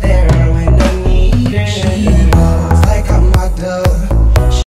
there.